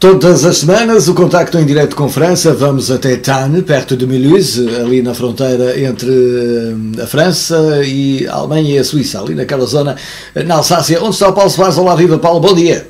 Todas as semanas, o contacto em direto com França. Vamos até Tannes, perto de Mulhouse, ali na fronteira entre eh, a França e a Alemanha e a Suíça, ali naquela zona, na Alsácia. Onde está o Paulo Soares? Olá, viva Paulo, bom dia.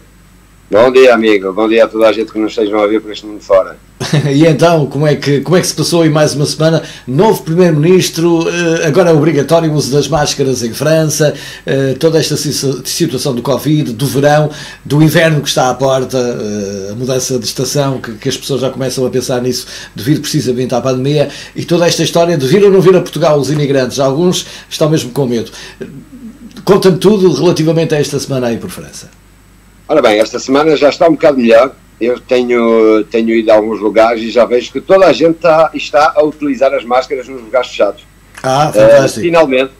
Bom dia, amigo. Bom dia a toda a gente que nos estejam a ver por este mundo fora. e então, como é, que, como é que se passou em mais uma semana? Novo Primeiro-Ministro, eh, agora é obrigatório o uso das máscaras em França, eh, toda esta situação do Covid, do verão, do inverno que está à porta, eh, a mudança de estação, que, que as pessoas já começam a pensar nisso devido precisamente à pandemia, e toda esta história de vir ou não vir a Portugal os imigrantes. Alguns estão mesmo com medo. Conta-me tudo relativamente a esta semana aí por França. Ora bem, esta semana já está um bocado melhor. Eu tenho, tenho ido a alguns lugares e já vejo que toda a gente está, está a utilizar as máscaras nos lugares fechados. Ah, fantástico. Uh, finalmente,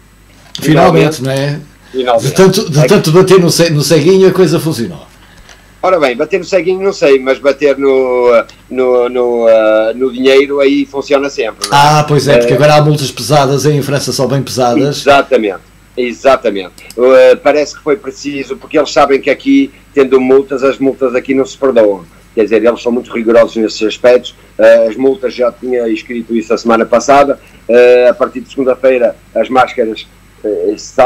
finalmente. Finalmente, não é? Finalmente. De tanto, de tanto bater no, no ceguinho a coisa funcionou. Ora bem, bater no ceguinho não sei, mas bater no, no, no, uh, no dinheiro aí funciona sempre. É? Ah, pois é, porque uh, agora há multas pesadas, em França são bem pesadas. Exatamente. Exatamente. Uh, parece que foi preciso, porque eles sabem que aqui, tendo multas, as multas aqui não se perdoam. Quer dizer, eles são muito rigorosos nesses aspectos. Uh, as multas, já tinha escrito isso a semana passada. Uh, a partir de segunda-feira, as máscaras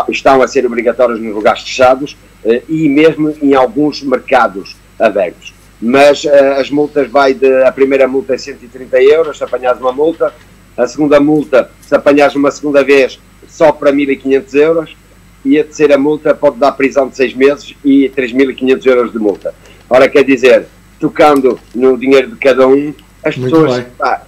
estão a ser obrigatórias nos lugares fechados e mesmo em alguns mercados abertos. Mas as multas vai de. A primeira multa é 130 euros, se apanhares uma multa. A segunda multa, se apanhares uma segunda vez, só para 1.500 euros e a terceira multa pode dar prisão de 6 meses e 3.500 euros de multa. Ora, quer dizer, tocando no dinheiro de cada um, as Muito pessoas pá,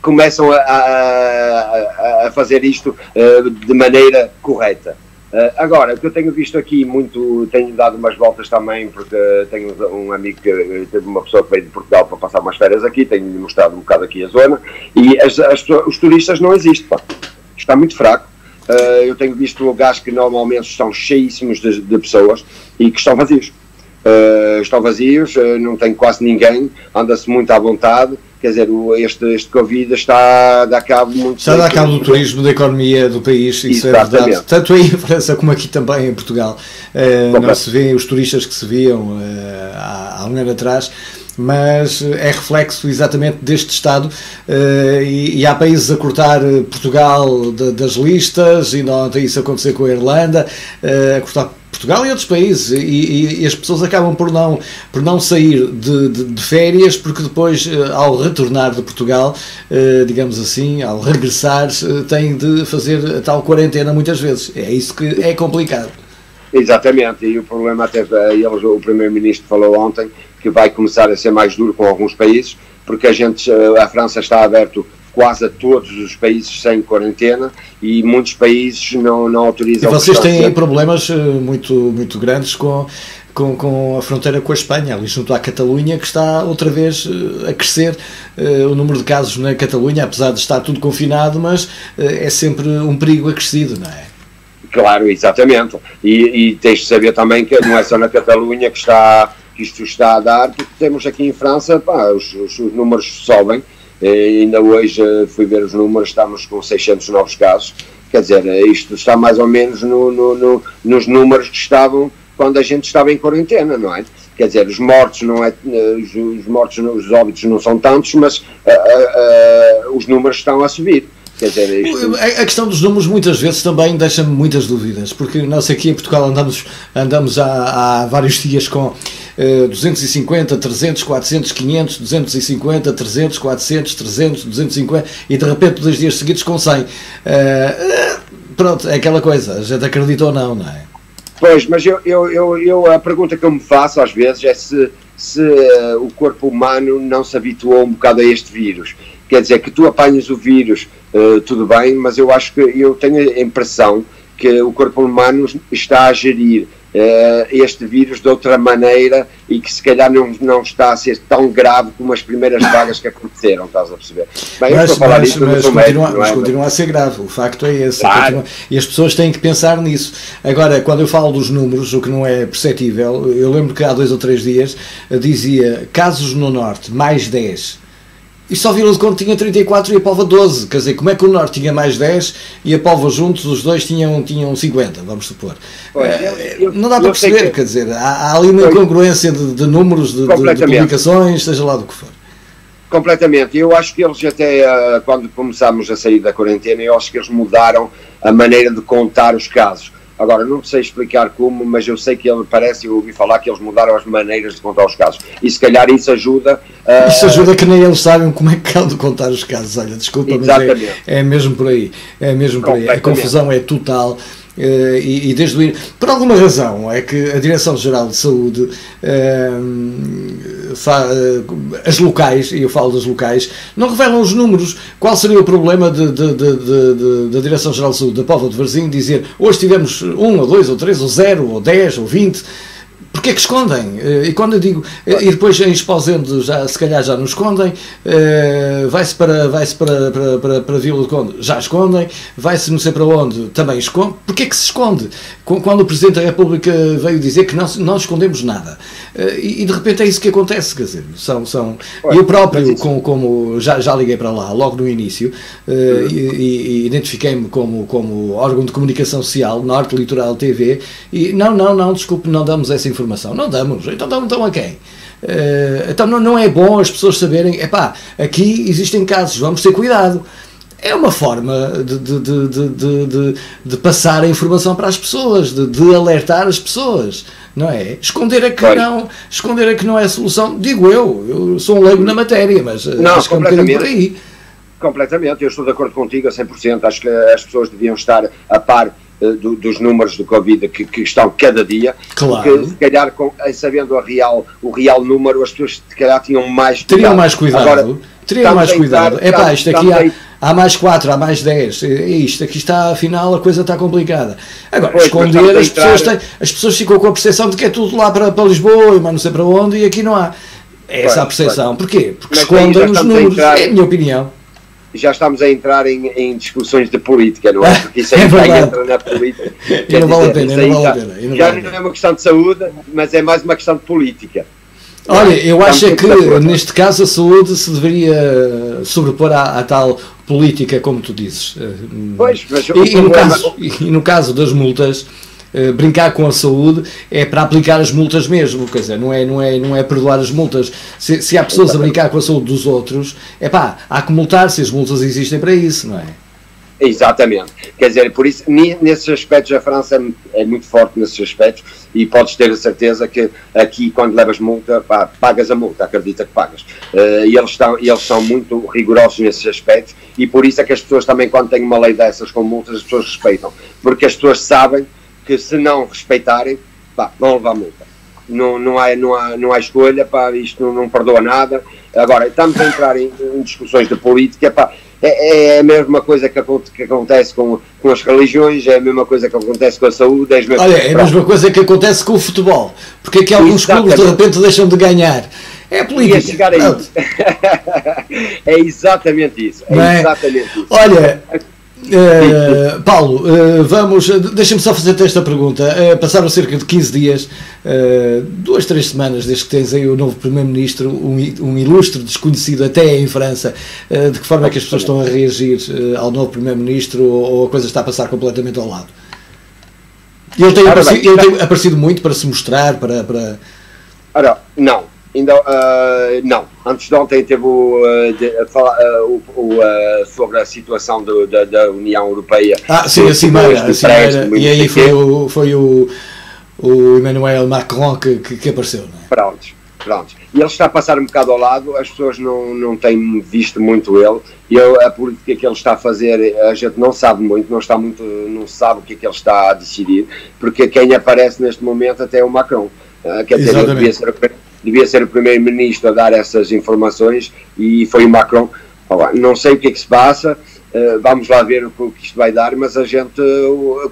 começam a, a, a, fazer isto uh, de maneira correta. Uh, agora, o que eu tenho visto aqui muito, tenho dado umas voltas também, porque tenho um amigo que teve uma pessoa que veio de Portugal para passar umas férias aqui, tenho-lhe mostrado um bocado aqui a zona, e as, as, os turistas não existem, pá. está muito fraco. Uh, eu tenho visto lugares que normalmente estão cheíssimos de, de pessoas e que estão vazios. Uh, estão vazios, uh, não tem quase ninguém, anda-se muito à vontade. Quer dizer, o, este, este Covid está a dar cabo muito. Está a dar cabo do turismo, da economia do país, isso Exatamente. é verdade. Tanto aí em França como aqui também em Portugal. não se vê os turistas que se viam há, há um ano atrás mas é reflexo exatamente deste Estado uh, e, e, há países a cortar eh, Portugal de, das listas, e não tem isso acontecer com a Irlanda, a cortar Portugal e outros países e, e, e, as pessoas acabam por não, por não sair de, de, de férias porque depois ao retornar de Portugal, digamos assim, ao regressar, têm de fazer a tal quarentena muitas vezes. É isso que é complicado. Exatamente, e o problema até eles, o Primeiro-Ministro falou ontem que vai começar a ser mais duro com alguns países, porque a gente, eh, a França está aberto quase a todos os países sem quarentena e muitos países não, não autorizam. E vocês têm problemas eh, muito, muito grandes com, com, com, a fronteira com a Espanha, ali junto à Catalunha, que está outra vez eh, a crescer uh, o número de casos na Catalunha, apesar de estar tudo confinado, mas uh, é sempre um perigo acrescido, não é? Claro, exatamente. E, e tens de saber também que não é só na Catalunha que está que isto está a dar, porque temos aqui em França, pá, os, os, os números sobem, e ainda hoje eh, fui ver os números, estamos com 600 novos casos, quer dizer, eh, isto está mais ou menos no, no, no, nos números que estavam quando a gente estava em quarentena, não é? Quer dizer, os mortos não é, eh, os, os mortos, os óbitos não são tantos, mas uh, uh, uh, os números estão a subir. Quer dizer, isto... A questão dos números muitas vezes também deixa-me muitas dúvidas, porque nós aqui em Portugal andamos, andamos há, há vários dias com uh, 250, 300, 400, 500, 250, 300, 400, 300, 250 e de repente dois dias seguidos com 100. Uh, uh, pronto, é aquela coisa, a gente acredita ou não, não é? Pois, mas eu, eu, eu, eu, a pergunta que eu me faço às vezes é se, se uh, o corpo humano não se habituou um bocado a este vírus. Quer dizer, que tu apanhas o vírus, uh, tudo bem, mas eu acho que eu tenho a impressão que o corpo humano está a gerir uh, este vírus de outra maneira e que se calhar não, não está a ser tão grave como as primeiras vagas que aconteceram, estás a perceber? Bem, mas, mas, mas, continua, médico, é? continua, a ser grave, o facto é esse. Claro. E as pessoas têm que pensar nisso. Agora, quando eu falo dos números, o que não é perceptível, eu lembro que há dois ou três dias dizia casos no Norte, mais 10 E só Vila do Conde tinha 34 e a Póvoa 12. Quer dizer, como é que o Norte tinha mais 10 e a Póvoa juntos, os dois tinham, tinham 50, vamos supor. Pois, é, eu, não dá para perceber, que... quer dizer, há, há ali uma incongruência de, de números, de, de, de publicações, seja lá do que for. Completamente. Eu acho que eles até, uh, quando começámos a sair da quarentena, eu acho que eles mudaram a maneira de contar os casos. Agora, não sei explicar como, mas eu sei que ele parece, eu ouvi falar que eles mudaram as maneiras de contar os casos. E se calhar isso ajuda. Uh... Isso ajuda que nem eles sabem como é que há de contar os casos. Olha, desculpa, mas é, é mesmo por aí. É mesmo por aí. A confusão é total. Uh, e, desde o por alguma razão é que a Direção-Geral de Saúde fa, uh, as locais, e eu falo das locais, não revelam os números. Qual seria o problema de, de, de, da Direção-Geral de Saúde da Póvoa de Varzim dizer hoje tivemos um, ou dois, ou três, ou zero, ou dez, ou vinte porque é que escondem? Eh, e quando eu digo, eh, e depois em Esposendo, já, se calhar já não escondem, eh, vai-se para, vai para, para, para, para Vila do Conde, já escondem, vai-se não sei para onde, também esconde. Porquê é que se esconde? Quando o Presidente da República veio dizer que não, não escondemos nada. E, de repente é isso que acontece, quer dizer, são, são eu próprio, como, como já, já liguei para lá, logo no início, e, e identifiquei-me como, como órgão de comunicação social, Norte Litoral TV, e não, não, não, desculpe, não damos essa informação informação. Não damos. Então dão, então a quem? Uh, então não, não é bom as pessoas saberem, epá, aqui existem casos, vamos ter cuidado. É uma forma de, de, de, de, de passar a informação para as pessoas, de, alertar as pessoas, não é? Esconder é que não, esconder é que não é a solução, digo eu, eu sou um leigo na matéria, mas eh, não, acho que é um bocadinho por aí. Completamente, eu estou de acordo contigo a 100%, acho que as pessoas deviam estar a par eh, do, dos números do Covid que, que, estão cada dia. Claro. Porque, se calhar, com, sabendo a real, o real número, as pessoas se calhar tinham mais cuidado. Teriam mais cuidado. Agora, teriam mais cuidado. É pá, isto aqui há, há, mais 4, há mais 10. Isto aqui está, afinal, a coisa está complicada. Agora, pois, esconder, as pessoas, têm, as pessoas ficam com a percepção de que é tudo lá para, para Lisboa, mas não sei para onde, e aqui não há. É essa a percepção. Porquê? Porque escondem os números. É a minha opinião já estamos a entrar em, em discussões de política, não é? Porque isso aí é já entra na política. E não vale a pena, não vale a pena. Já não é uma questão de saúde, mas é mais uma questão de política. Olha, eu acho é que neste caso a saúde se deveria sobrepor à, à tal política, como tu dizes. Pois, mas e, e, no caso, e no caso das multas, eh, brincar com a saúde é para aplicar as multas mesmo, quer dizer, não é, não é, não é perdoar as multas. Se, se há pessoas a brincar com a saúde dos outros, é pá, há que multar se as multas existem para isso, não é? Exatamente. Quer dizer, por isso, nesses aspectos, a França é muito forte nesses aspectos e podes ter a certeza que aqui, quando levas multa, pá, pagas a multa, acredita que pagas. Uh, e eles, estão, eles são muito rigorosos nesses aspectos e por isso é que as pessoas também, quando têm uma lei dessas com multas, as pessoas respeitam. Porque as pessoas sabem que se não respeitarem, pá, vão levar multa. Não, não, há, não, há, não há escolha, pá, isto não, não perdoa nada. Agora, estamos a entrar em, em discussões de política, pá, é, é, a mesma coisa que, que acontece com, com as religiões, é a mesma coisa que acontece com a saúde. É a Olha, é a mesma coisa que acontece com o futebol. Porque é que alguns Exatamente. clubes de repente deixam de ganhar. É a política. chegar a isso. é exatamente isso. É, é exatamente isso. Olha. Uh, Paulo, uh, vamos, deixa-me só fazer-te esta pergunta. Uh, passaram cerca de 15 dias, duas, três semanas, desde que tens aí o novo Primeiro-Ministro, um, um, ilustre desconhecido até em França. de que forma é que as pessoas estão a reagir ao novo Primeiro-Ministro ou, ou, a coisa está a passar completamente ao lado? Ele tem, aparecido, ele tem aparecido muito para se mostrar, para. para... Ora, não Ainda, uh, não, antes de ontem teve o, uh, de, uh, o, sobre a situação do, da, da, União Europeia. Ah, sim, a Cimeira, a cimeira e aí foi, o, foi o, o Emmanuel Macron que, que, que apareceu. Não é? Pronto, pronto. E ele está a passar um bocado ao lado, as pessoas não, não têm visto muito ele, e a política que ele está a fazer, a gente não sabe muito, não, está muito, não sabe o que é que ele está a decidir, porque quem aparece neste momento até é o Macron. quer dizer, ele devia ser devia ser o primeiro-ministro a dar essas informações e foi o Macron. Não sei o que é que se passa, eh, vamos lá ver o que isto vai dar, mas a gente,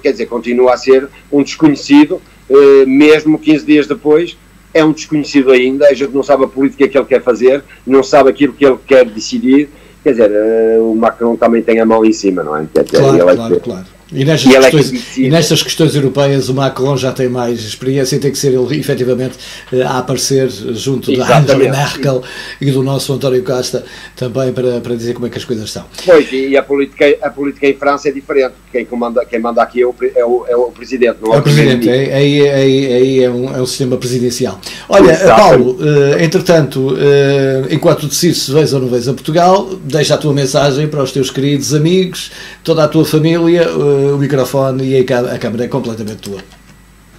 quer dizer, continua a ser um desconhecido, eh, mesmo 15 dias depois, é um desconhecido ainda, a gente não sabe a política que ele quer fazer, não sabe aquilo que ele quer decidir, quer dizer, eh, o Macron também tem a mão em cima, não é? Quer dizer, claro, claro, claro. E nestas, e é questões, é e nestas questões europeias o Macron já tem mais experiência e tem que ser ele efetivamente eh, a aparecer junto Exatamente. da Angela Merkel e do nosso António Costa também para, para dizer como é que as coisas estão. Pois, e a política, a política em França é diferente. Quem, comanda, quem manda aqui é o, é o, é o Presidente, não é, é o Presidente. Aí, aí, aí, aí é, um, é um sistema presidencial. Olha, Exatamente. Paulo, uh, entretanto, uh, enquanto decides se vês ou não vês a Portugal, deixa a tua mensagem para os teus queridos amigos, toda a tua família. O microfone e a câmera é completamente tua.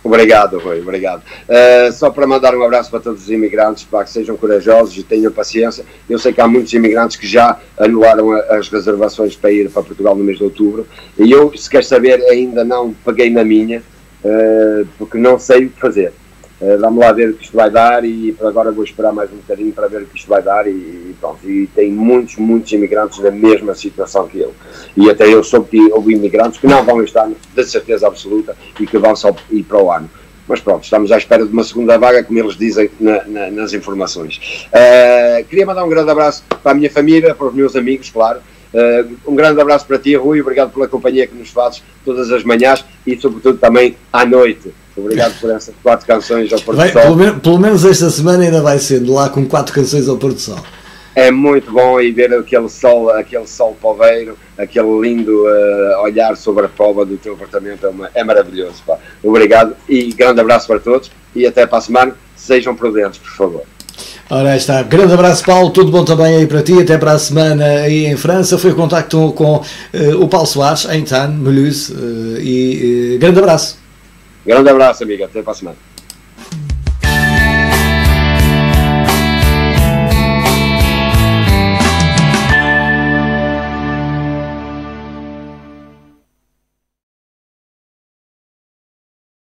Obrigado, Rui, obrigado. Uh, só para mandar um abraço para todos os imigrantes, para que sejam corajosos e tenham paciência. Eu sei que há muitos imigrantes que já anularam as reservações para ir para Portugal no mês de outubro e eu, se quer saber, ainda não paguei na minha, uh, porque não sei o que fazer. Uh, vamos lá ver o que isto vai dar e agora vou esperar mais um bocadinho para ver o que isto vai dar e, e pronto. E tem muitos, muitos imigrantes na mesma situação que eu. E até eu soube que houve imigrantes que não vão estar de certeza absoluta e que vão só ir para o ano. Mas pronto, estamos à espera de uma segunda vaga, como eles dizem na, na, nas informações. Uh, queria mandar um grande abraço para a minha família, para os meus amigos, claro. Uh, um grande abraço para ti, Rui, obrigado pela companhia que nos fazes todas as manhãs e, sobretudo, também à noite. Obrigado por essas quatro canções ao Porto vai, Sol. Pelo, menos, pelo menos esta semana ainda vai sendo lá com quatro canções ao Porto Sol. É muito bom e ver aquele sol, aquele sol poveiro, aquele lindo uh, olhar sobre a pova do teu apartamento é, uma, é maravilhoso. Pá. Obrigado e grande abraço para todos e até para a semana. Sejam prudentes, por favor. Ora, está. Grande abraço, Paulo. Tudo bom também aí para ti. Até para a semana aí em França. Foi o contacto com uh, o Paulo Soares, em Tannes, Mulhouse. Uh, e uh, grande abraço. Grande abraço, amiga. Até para a semana.